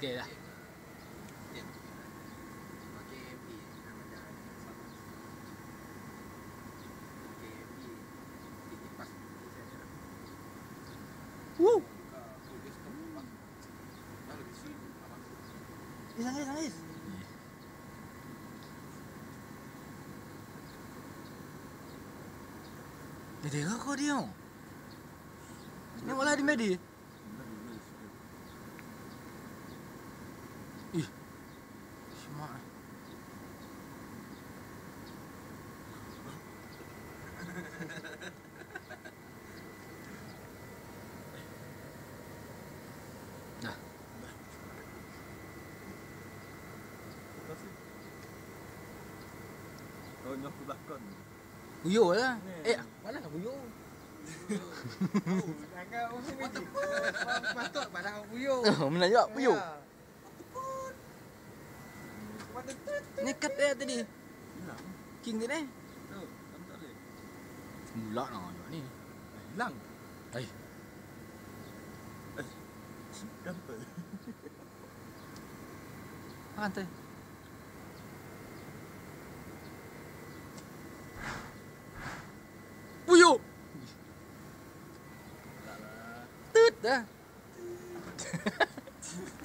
Okey nama dia. Woo. Dia kau dia. Tengoklah di media. Ih. Semak. Dah. Oh, nyok ke belakang. Buyur lah. Ni. Eh, mana nak buyur? Jangan orang ni. Patut pada orang buyur. Mana juga buyur? Ya. Pada tu. Ni kat dia tadi. Hilang. King dia ni. Kamu tak boleh. Semula nak juga ni. Hilang. Hai. Kenapa? Makan tu. Lah. Tut dah.